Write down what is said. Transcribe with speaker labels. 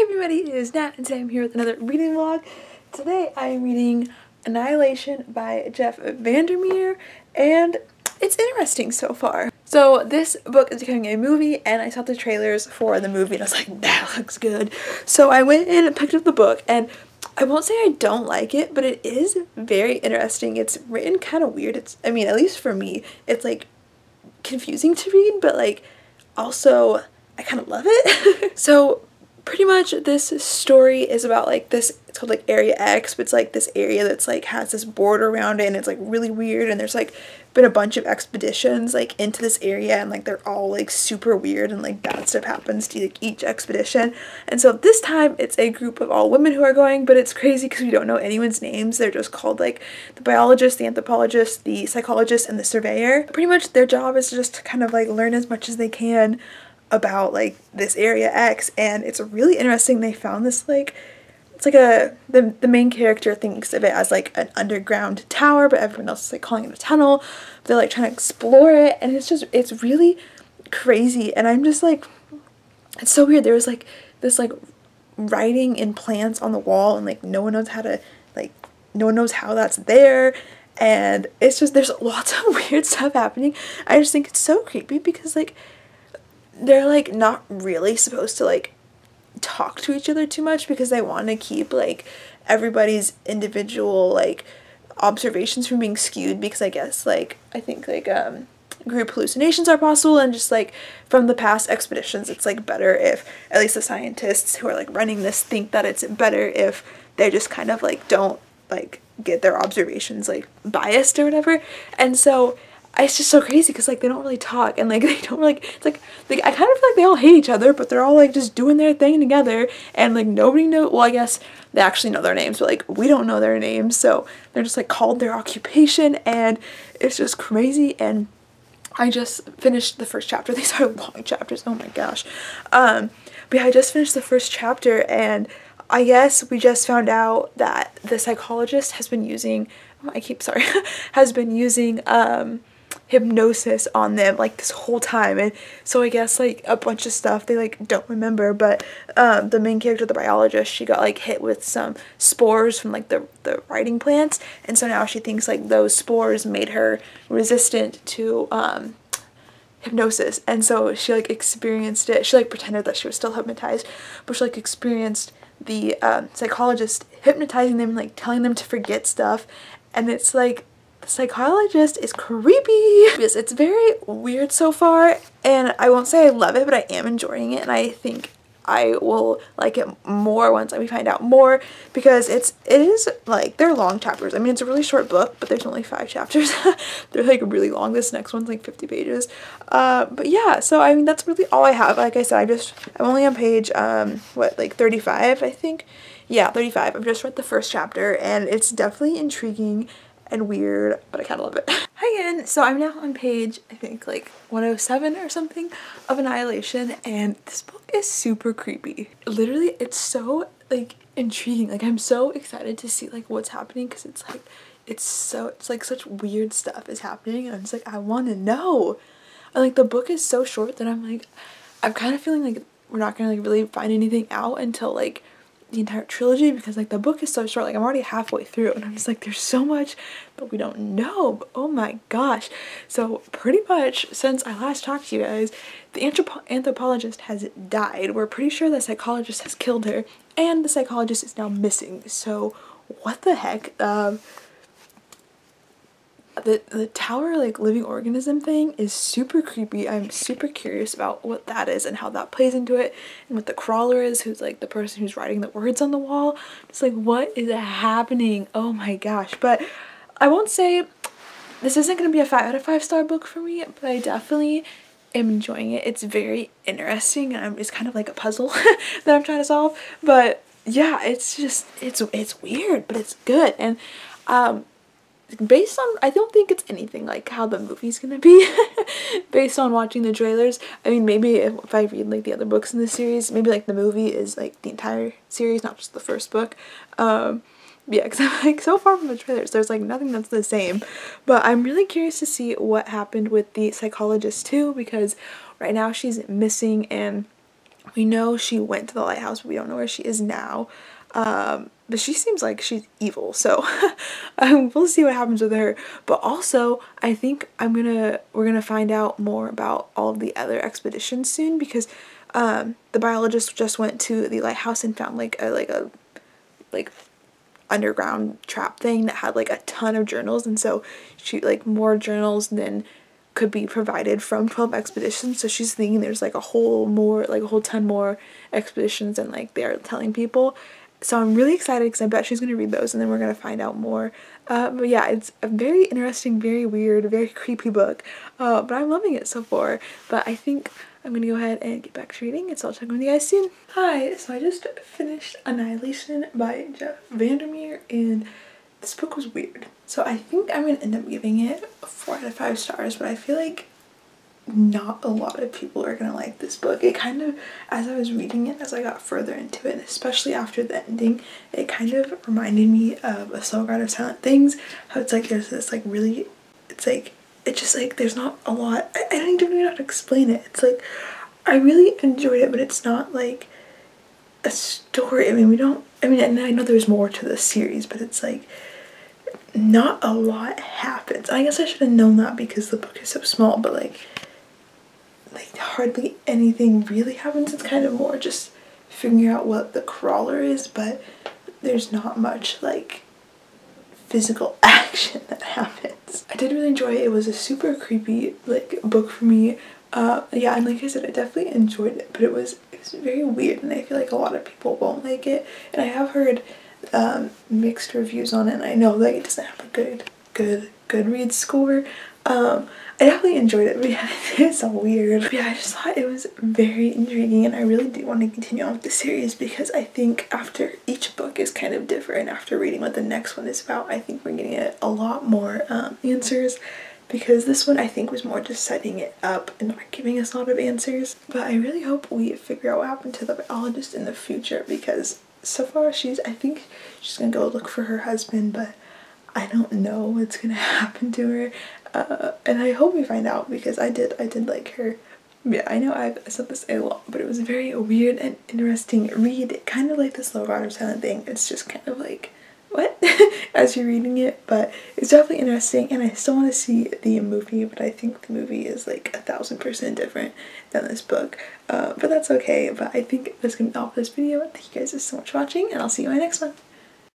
Speaker 1: Hi everybody, it is Nat and I'm here with another reading vlog. Today I am reading Annihilation by Jeff Vandermeer and it's interesting so far. So this book is becoming a movie and I saw the trailers for the movie and I was like, that looks good. So I went in and picked up the book and I won't say I don't like it, but it is very interesting. It's written kind of weird. It's, I mean, at least for me, it's like confusing to read, but like also I kind of love it. so pretty much this story is about like this it's called like area x but it's like this area that's like has this border around it and it's like really weird and there's like been a bunch of expeditions like into this area and like they're all like super weird and like bad stuff happens to like each expedition. And so this time it's a group of all women who are going but it's crazy because we don't know anyone's names. They're just called like the biologist the anthropologist the psychologist and the surveyor. Pretty much their job is just to kind of like learn as much as they can about like this area X and it's really interesting they found this like it's like a the, the main character thinks of it as like an underground tower but everyone else is like calling it a tunnel. They're like trying to explore it and it's just it's really crazy and I'm just like it's so weird. There was like this like writing in plants on the wall and like no one knows how to like no one knows how that's there and it's just there's lots of weird stuff happening. I just think it's so creepy because like they're like not really supposed to like talk to each other too much because they want to keep like everybody's individual like observations from being skewed because I guess like I think like um group hallucinations are possible and just like from the past expeditions it's like better if at least the scientists who are like running this think that it's better if they just kind of like don't like get their observations like biased or whatever. And so it's just so crazy because like they don't really talk and like they don't like it's like like I kind of feel like they all hate each other but they're all like just doing their thing together and like nobody know well I guess they actually know their names but like we don't know their names so they're just like called their occupation and it's just crazy and I just finished the first chapter. These are long chapters. Oh my gosh. Um but yeah I just finished the first chapter and I guess we just found out that the psychologist has been using I keep sorry has been using um hypnosis on them like this whole time. And so I guess like a bunch of stuff they like don't remember but um, the main character the biologist she got like hit with some spores from like the, the writing plants. And so now she thinks like those spores made her resistant to um, hypnosis. And so she like experienced it. She like pretended that she was still hypnotized but she like experienced the um, psychologist hypnotizing them like telling them to forget stuff. And it's like the psychologist is creepy it's very weird so far and I won't say I love it but I am enjoying it and I think I will like it more once we find out more because it's it is like they're long chapters. I mean it's a really short book but there's only five chapters. they're like really long. This next one's like 50 pages. Uh, but yeah so I mean that's really all I have. Like I said I just I'm only on page um what like 35 I think. Yeah 35. I've just read the first chapter and it's definitely intriguing and weird, but I kind of love it. Hi again! So I'm now on page, I think like 107 or something of Annihilation and this book is super creepy. Literally, it's so like intriguing. Like I'm so excited to see like what's happening because it's like, it's so, it's like such weird stuff is happening and I'm just like, I want to know. And like the book is so short that I'm like, I'm kind of feeling like we're not gonna like really find anything out until like the entire trilogy because like the book is so short like I'm already halfway through and I'm just like there's so much that we don't know. But, oh my gosh. So pretty much since I last talked to you guys the anthropo anthropologist has died. We're pretty sure the psychologist has killed her and the psychologist is now missing. So what the heck? Um the the tower like living organism thing is super creepy. I'm super curious about what that is and how that plays into it and what the crawler is who's like the person who's writing the words on the wall. It's like what is happening? Oh my gosh. But i won't say this isn't going to be a five out of five star book for me but i definitely am enjoying it. It's very interesting and I'm, it's kind of like a puzzle that i'm trying to solve. But yeah it's just it's it's weird but it's good. And um based on I don't think it's anything like how the movie's gonna be. Based on watching the trailers I mean maybe if, if, I read like the other books in the series maybe like the movie is like the entire series not just the first book. Um yeah because I'm like so far from the trailers there's like nothing that's the same. But I'm really curious to see what happened with the psychologist too because right now she's missing and we know she went to the lighthouse, but we don't know where she is now. Um, but she seems like she's evil, so um, we'll see what happens with her. But also, I think I'm gonna we're gonna find out more about all of the other expeditions soon because um, the biologist just went to the lighthouse and found like a like a like underground trap thing that had like a ton of journals, and so she like more journals than could be provided from 12 expeditions. So she's thinking there's like a whole more like a whole ton more expeditions and like they're telling people so I'm really excited because I bet she's going to read those and then we're going to find out more. Uh, but yeah, it's a very interesting, very weird, very creepy book. Uh, but I'm loving it so far. But I think I'm going to go ahead and get back to reading and so I'll check with you guys soon. Hi, so I just finished Annihilation by Jeff Vandermeer and this book was weird. So I think I'm going to end up giving it 4 out of 5 stars, but I feel like not a lot of people are gonna like this book. It kind of, as I was reading it, as I got further into it, especially after the ending, it kind of reminded me of A Slow Regard of Silent Things. How it's like there's this like really, it's like, it's just like there's not a lot, I, I don't even know how to explain it. It's like, I really enjoyed it, but it's not like a story. I mean, we don't, I mean, and I know there's more to the series, but it's like, not a lot happens. I guess I should have known that because the book is so small, but like hardly anything really happens. It's kind of more just figuring out what the crawler is, but there's not much like physical action that happens. I did really enjoy it. It was a super creepy like book for me. Uh, yeah, and like I said, I definitely enjoyed it, but it was it was very weird, and I feel like a lot of people won't like it. And I have heard um, mixed reviews on it. And I know like it doesn't have a good good Goodreads score. Um, I definitely enjoyed it, but yeah, it's so weird. But yeah, I just thought it was very intriguing and I really do want to continue on with the series because I think after each book is kind of different after reading what the next one is about, I think we're getting a, a lot more um, answers because this one I think was more just setting it up and not giving us a lot of answers. But I really hope we figure out what happened to the biologist in the future because so far she's, I think she's gonna go look for her husband, but I don't know what's gonna happen to her. Uh, and I hope we find out because I did I did like her. Yeah, I know I've said this a lot, but it was a very weird and interesting read. Kind of like the slow water silent thing. It's just kind of like, what? As you're reading it, but it's definitely interesting and I still want to see the movie, but I think the movie is like a thousand percent different than this book. Uh, but that's okay, but I think that's gonna be all for this video. Thank you guys so much for watching and I'll see you in my next one.